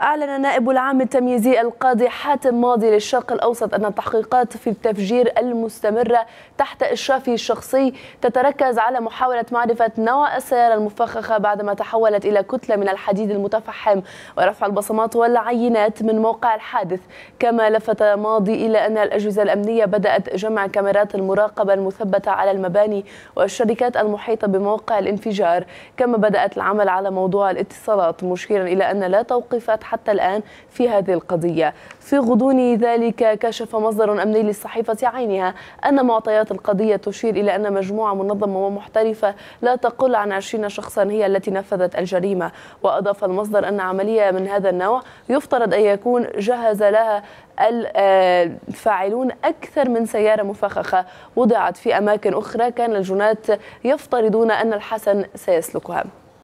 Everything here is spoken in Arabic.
أعلن نائب العام التمييزي القاضي حاتم ماضي للشرق الأوسط أن التحقيقات في التفجير المستمرة تحت إشرافه الشخصي تتركز على محاولة معرفة نوع السيارة المفخخة بعدما تحولت إلى كتلة من الحديد المتفحم ورفع البصمات والعينات من موقع الحادث. كما لفت ماضي إلى أن الأجهزة الأمنية بدأت جمع كاميرات المراقبة المثبتة على المباني والشركات المحيطة بموقع الانفجار. كما بدأت العمل على موضوع الاتصالات مشيرا إلى أن لا توقيفات حتى الآن في هذه القضية. في غضون ذلك كشف مصدر أمني للصحيفة عينها أن معطيات القضية تشير إلى أن مجموعة منظمة ومحترفة لا تقل عن 20 شخصا هي التي نفذت الجريمة. وأضاف المصدر أن عملية من هذا النوع يفترض أن يكون جهز لها الفاعلون أكثر من سيارة مفخخة. وضعت في أماكن أخرى كان الجنات يفترضون أن الحسن سيسلكها.